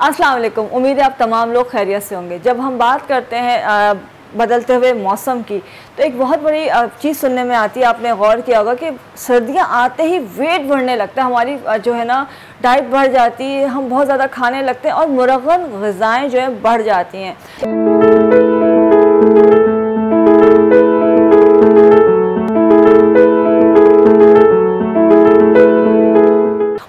अस्सलाम वालेकुम। उम्मीद है आप तमाम लोग खैरियत से होंगे। जब हम बात करते हैं आ, बदलते हुए मौसम की तो एक बहुत बड़ी चीज़ सुनने में आती है आपने गौर किया होगा कि सर्दियाँ आते ही वेट बढ़ने लगता है। हमारी जो है ना डाइट बढ़ जाती है हम बहुत ज़्यादा खाने लगते हैं और मुरगन गज़ाएँ जो हैं बढ़ जाती हैं।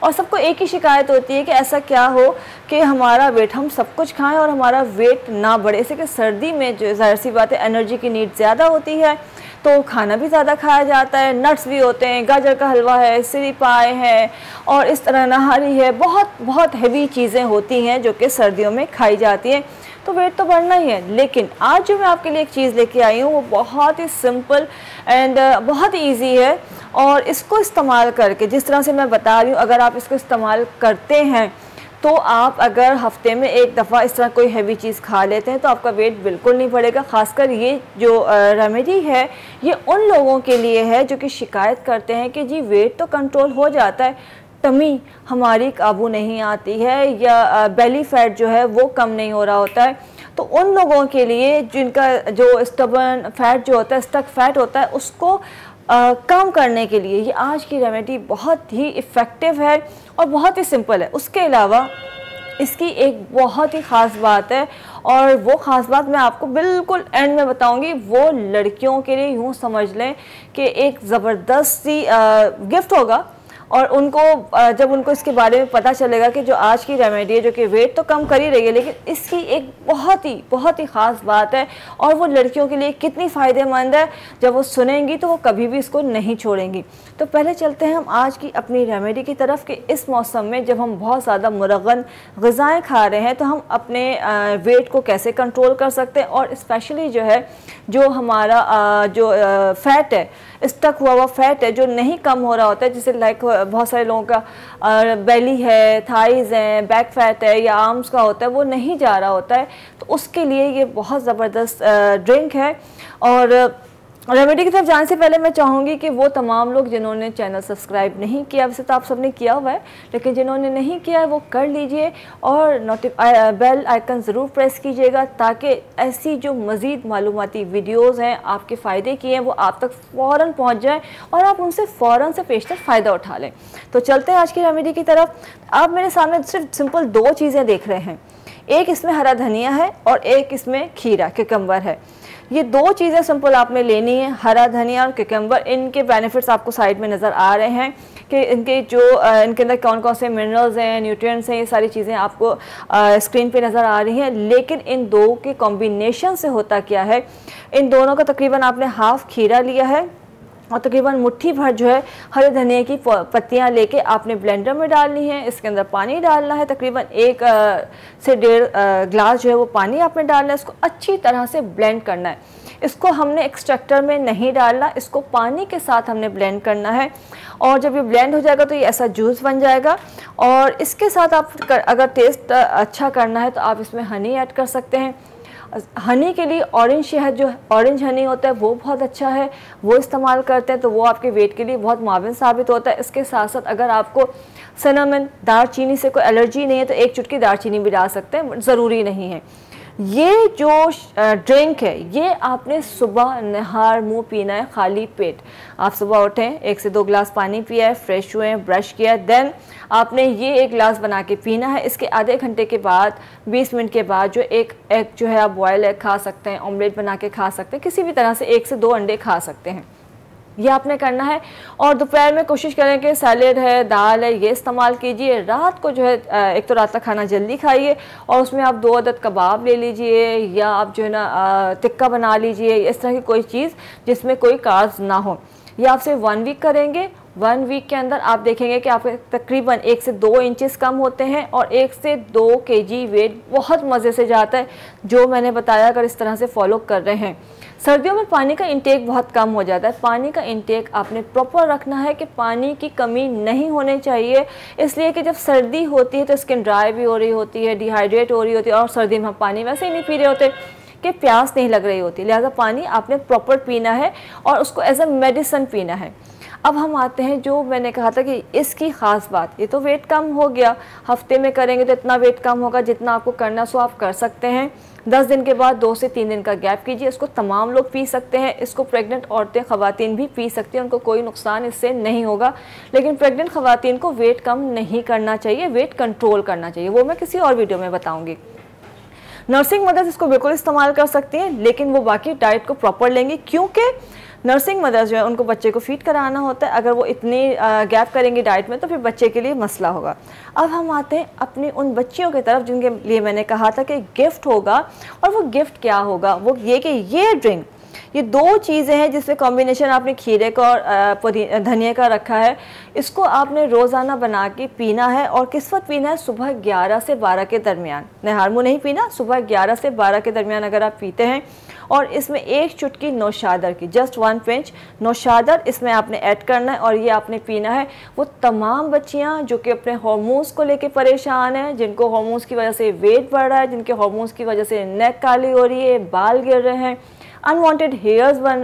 और सबको एक ही शिकायत होती है कि ऐसा क्या हो कि हमारा वेट, हम सब कुछ खाएँ और हमारा वेट ना बढ़े। इसे कि सर्दी में जो ज़ाहिर सी बात है, एनर्जी की नीड ज़्यादा होती है तो खाना भी ज़्यादा खाया जाता है, नट्स भी होते हैं, गाजर का हलवा है, सिरी पाए हैं और इस तरह नहारी है, बहुत बहुत हैवी चीज़ें होती हैं जो कि सर्दियों में खाई जाती हैं। तो वेट तो बढ़ना ही है, लेकिन आज जो मैं आपके लिए एक चीज़ लेके आई हूँ, वो बहुत ही सिंपल एंड बहुत ईजी है। और इसको इस्तेमाल करके, जिस तरह से मैं बता रही हूँ, अगर आप इसको इस्तेमाल करते हैं तो आप अगर हफ़्ते में एक दफ़ा इस तरह कोई हैवी चीज़ खा लेते हैं तो आपका वेट बिल्कुल नहीं बढ़ेगा। ख़ासकर ये जो रेमेडी है, ये उन लोगों के लिए है जो कि शिकायत करते हैं कि जी वेट तो कंट्रोल हो जाता है, टमी हमारी काबू नहीं आती है या बेली फैट जो है वो कम नहीं हो रहा होता है। तो उन लोगों के लिए जिनका जो स्टबन फैट जो होता है स्टक फैट होता है, उसको कम करने के लिए। ये आज की रेमेडी बहुत ही इफ़ेक्टिव है और बहुत ही सिंपल है। उसके अलावा इसकी एक बहुत ही ख़ास बात है और वो ख़ास बात मैं आपको बिल्कुल एंड में बताऊँगी। वो लड़कियों के लिए यूँ समझ लें कि एक ज़बरदस्ती गिफ्ट होगा। और उनको जब उनको इसके बारे में पता चलेगा कि जो आज की रेमेडी है, जो कि वेट तो कम कर ही रही है, लेकिन इसकी एक बहुत ही बहुत ही ख़ास बात है और वो लड़कियों के लिए कितनी फ़ायदेमंद है। जब वो सुनेंगी तो वो कभी भी इसको नहीं छोड़ेंगी। तो पहले चलते हैं हम आज की अपनी रेमेडी की तरफ़ कि इस मौसम में जब हम बहुत ज़्यादा मुरगन गज़ाएँ खा रहे हैं तो हम अपने वेट को कैसे कंट्रोल कर सकते हैं? और स्पेशली जो है, जो हमारा जो फ़ैट है स्टक हुआ हुआ फैट है, जो नहीं कम हो रहा होता है, जैसे लाइक बहुत सारे लोगों का बेली है थाइज़ है बैक फैट है, या आर्म्स का होता है, वो नहीं जा रहा होता है। तो उसके लिए ये बहुत ज़बरदस्त ड्रिंक है। और रेमेडी की तरफ़ जाने से पहले मैं चाहूँगी कि वो तमाम लोग जिन्होंने चैनल सब्सक्राइब नहीं किया, वैसे तो आप सबने किया हुआ है, लेकिन जिन्होंने नहीं किया है वो कर लीजिए और नोटिफ बेल आइकन ज़रूर प्रेस कीजिएगा ताकि ऐसी जो मज़ीद मालूमती वीडियोज़ हैं, आपके फ़ायदे की हैं, वो आप तक फ़ौर पहुँच जाएँ और आप उनसे फ़ौर से पेशतर फ़ायदा उठा लें। तो चलते हैं आज की रेमेडी की तरफ़। आप मेरे सामने सिर्फ़ सिंपल दो चीज़ें देख रहे हैं। एक इसमें हरा धनिया है और एक इसमें खीरा किकम्बर है। ये दो चीज़ें सिंपल आपने लेनी है, हरा धनिया और किकम्बर इनके बेनिफिट्स आपको साइड में नज़र आ रहे हैं कि इनके जो इनके अंदर कौन कौन से मिनरल्स हैं न्यूट्रिएंट्स हैं, ये सारी चीज़ें आपको स्क्रीन पे नज़र आ रही हैं। लेकिन इन दो के कॉम्बिनेशन से होता क्या है? इन दोनों का तकरीबन आपने हाफ़ खीरा लिया है। और तकरीबन मुट्ठी भर जो है हरे धनिया की पत्तियाँ लेके आपने ब्लेंडर में डालनी है इसके अंदर पानी डालना है तकरीबन एक आ, से डेढ़ ग्लास जो है वो पानी आपने डालना है इसको अच्छी तरह से ब्लेंड करना है। इसको हमने एक्सट्रैक्टर में नहीं डालना इसको पानी के साथ हमने ब्लेंड करना है। और जब ये ब्लेंड हो जाएगा तो ये ऐसा जूस बन जाएगा। और इसके साथ आप कर, अगर टेस्ट अच्छा करना है तो आप इसमें हनी ऐड कर सकते हैं। हनी के लिए ऑरेंज शहद जो ऑरेंज हनी होता है वो बहुत अच्छा है। वो इस्तेमाल करते हैं तो वो आपके वेट के लिए बहुत माविन साबित होता है। इसके साथ साथ अगर आपको सनामन दार चीनी से कोई एलर्जी नहीं है तो एक चुटकी दार चीनी भी डाल सकते हैं ज़रूरी नहीं है। ये जो ड्रिंक है, ये आपने सुबह नहार मुँह पीना है, खाली पेट। आप सुबह उठें, एक से दो गिलास पानी पिया है फ्रेश हुए ब्रश किया देन आपने ये एक गिलास बना के पीना है। इसके आधे घंटे के बाद 20 मिनट के बाद जो एक एग जो है आप बॉयल एग खा सकते हैं ऑमलेट बना के खा सकते हैं, किसी भी तरह से एक से दो अंडे खा सकते हैं। ये आपने करना है। और दोपहर में कोशिश करें कि सैलेड है, दाल है, ये इस्तेमाल कीजिए। रात को जो है एक तो रात का खाना जल्दी खाइए और उसमें आप दो अदद कबाब ले लीजिए या आप जो है ना टिक्का बना लीजिए। इस तरह की कोई चीज़ जिसमें कोई कार्स ना हो। ये आप सिर्फ़ वन वीक करेंगे। वन वीक के अंदर आप देखेंगे कि आपके तकरीबन एक से दो इंचेस कम होते हैं और एक से दो केजी वेट बहुत मज़े से जाता है, जो मैंने बताया अगर इस तरह से फॉलो कर रहे हैं। सर्दियों में पानी का इंटेक बहुत कम हो जाता है। पानी का इंटेक आपने प्रॉपर रखना है कि पानी की कमी नहीं होनी चाहिए। इसलिए कि जब सर्दी होती है तो स्किन ड्राई भी हो रही होती है डिहाइड्रेट हो रही होती है और सर्दी में हम पानी वैसे ही नहीं पी रहे होते कि प्यास नहीं लग रही होती। लिहाजा पानी आपने प्रॉपर पीना है और उसको एज अ मेडिसन पीना है। अब हम आते हैं जो मैंने कहा था कि इसकी ख़ास बात। ये तो वेट कम हो गया। हफ़्ते में करेंगे तो इतना वेट कम होगा जितना आपको करना, सो आप कर सकते हैं। दस दिन के बाद दो से तीन दिन का गैप कीजिए। इसको तमाम लोग पी सकते हैं। इसको प्रेग्नेंट औरतें, ख़वातीन भी पी सकती हैं। उनको कोई नुकसान इससे नहीं होगा। लेकिन प्रेग्नेंट, ख़वातीन को वेट कम नहीं करना चाहिए। वेट कंट्रोल करना चाहिए। वो मैं किसी और वीडियो में बताऊँगी। नर्सिंग मदर्स इसको बिल्कुल इस्तेमाल कर सकती हैं, लेकिन वो बाकी डाइट को प्रॉपर लेंगी, क्योंकि नर्सिंग मदर्स जो है, उनको बच्चे को फ़ीड कराना होता है। अगर वो इतनी गैप करेंगी डाइट में तो फिर बच्चे के लिए मसला होगा। अब हम आते हैं अपनी उन बच्चियों की तरफ़ जिनके लिए मैंने कहा था कि गिफ्ट होगा और वो गिफ्ट क्या होगा? वो ये कि ये ड्रिंक ये दो चीज़ें हैं जिसमें कॉम्बिनेशन आपने खीरे का और धनिया का रखा है। इसको आपने रोज़ाना बना के पीना है और किस वक्त पीना है सुबह 11 से 12 के दरमियान। नहार मुँह नहीं पीना, सुबह 11 से 12 के दरमियान अगर आप पीते हैं और इसमें एक चुटकी नौशादर की जस्ट वन पिंच नौशादर इसमें आपने ऐड करना है और ये आपने पीना है। वो तमाम बच्चियाँ जो कि अपने हॉर्मोन्स को लेके परेशान हैं, जिनको हॉर्मोन्स की वजह से वेट बढ़ रहा है, जिनके हॉर्मोन्स की वजह से नेक काली हो रही है, बाल गिर रहे हैं अनवांटेड हेयर्स बन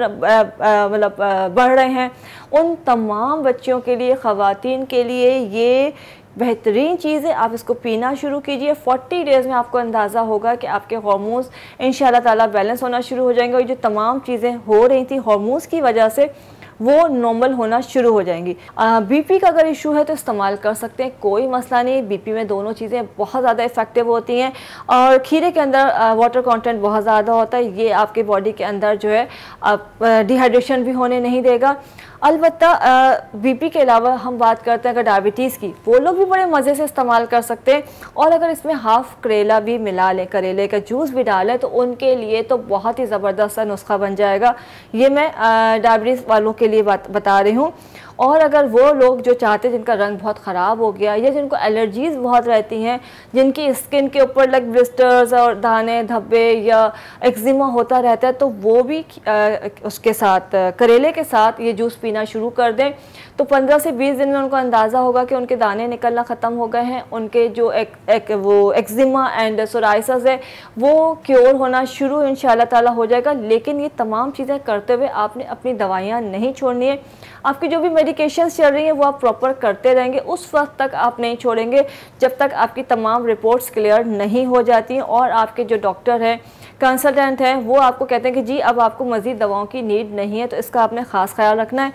मतलब बढ़ रहे हैं। उन तमाम बच्चियों के लिए ख़वान के लिए ये बेहतरीन चीज़ है आप इसको पीना शुरू कीजिए। 40 डेज़ में आपको अंदाज़ा होगा कि आपके हॉर्मोन्स इन ताला बैलेंस होना शुरू हो जाएँगे। और जो तमाम चीज़ें हो रही थी, हॉर्मोन्स की वजह से वो नॉर्मल होना शुरू हो जाएँगी। बीपी का अगर इशू है तो इस्तेमाल कर सकते हैं, कोई मसला नहीं। बीपी में दोनों चीज़ें बहुत ज़्यादा इफ़ेक्टिव होती हैं और खीरे के अंदर वाटर कंटेंट बहुत ज़्यादा होता है। ये आपके बॉडी के अंदर जो है डिहाइड्रेशन भी होने नहीं देगा। अलबत् बीपी के अलावा हम बात करते हैं अगर डायबिटीज़ की, वो लोग भी बड़े मज़े से इस्तेमाल कर सकते हैं। और अगर इसमें हाफ़ करेला भी मिला लें, करेले का जूस भी डालें तो उनके लिए तो बहुत ही ज़बरदस्त नुस्खा बन जाएगा। ये मैं डायबिटीज़ वालों के लिए बात रही हूँ। और अगर वो लोग जो चाहते हैं जिनका रंग बहुत ख़राब हो गया या जिनको एलर्जीज़ बहुत रहती हैं जिनकी स्किन के ऊपर लाइक ब्लिस्टर्स और दाने धब्बे या एक्जिमा होता रहता है तो वो भी उसके साथ करेले के साथ ये जूस पीना शुरू कर दें। तो 15 से 20 दिन में उनको अंदाज़ा होगा कि उनके दाने निकलना ख़त्म हो गए हैं। उनके जो एक, एक वो एक्जिमा एंड सोराइसिस है वो क्योर होना शुरू इन ताला हो जाएगा। लेकिन ये तमाम चीज़ें करते हुए आपने अपनी दवाइयाँ नहीं छोड़नी है। आपकी जो भी मेडिकेशन चल रही हैं, वो आप प्रॉपर करते रहेंगे। उस वक्त तक आप नहीं छोड़ेंगे जब तक आपकी तमाम रिपोर्ट्स क्लियर नहीं हो जाती और आपके जो डॉक्टर हैं कंसल्टेंट हैं, वो आपको कहते हैं कि, जी, अब आपको मज़ीद दवाओं की नीड नहीं है तो इसका आपने ख़ास ख्याल रखना है।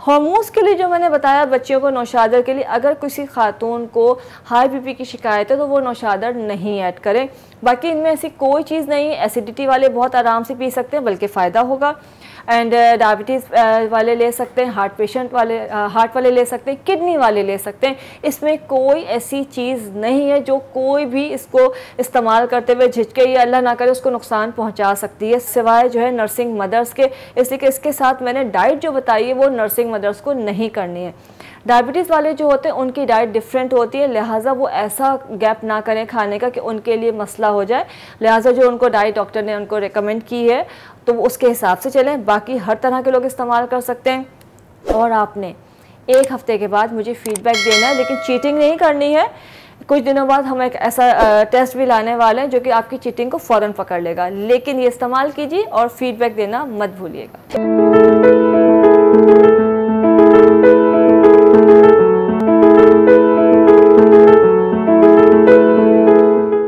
हार्मोन्स के लिए जो मैंने बताया, बच्चियों को नौशादर के लिए, अगर किसी खातून को हाई बीपी की शिकायत है तो वो नौशादर नहीं ऐड करें। बाकी इनमें ऐसी कोई चीज़ नहीं एसिडिटी वाले बहुत आराम से पी सकते हैं बल्कि फ़ायदा होगा। एंड डायबिटीज़ uh, uh, वाले ले सकते हैं हार्ट पेशेंट वाले हार्ट uh, वाले ले सकते हैं किडनी वाले ले सकते हैं। इसमें कोई ऐसी चीज़ नहीं है जो कोई भी इसको इस्तेमाल करते हुए झिझके या अल्लाह ना करे उसको नुकसान पहुँचा सकती है। सिवाय जो है नर्सिंग मदर्स के इसलिए कि इसके साथ मैंने डाइट जो बताई है वो नर्सिंग मदर्स को नहीं करनी है। डायबिटीज़ वाले जो होते हैं, उनकी डाइट डिफरेंट होती है। लिहाजा वो ऐसा गैप ना करें खाने का कि उनके लिए मसला हो जाए। लिहाजा जो उनको डाइट डॉक्टर ने उनको रिकमेंड की है तो वो उसके हिसाब से चलें। बाकी हर तरह के लोग इस्तेमाल कर सकते हैं। और आपने एक हफ़्ते के बाद मुझे फीडबैक देना है, लेकिन चीटिंग नहीं करनी है। कुछ दिनों बाद हम एक ऐसा टेस्ट भी लाने वाले हैं, जो कि आपकी चीटिंग को फ़ौरन पकड़ लेगा। लेकिन ये इस्तेमाल कीजिए और फीडबैक देना मत भूलिएगा।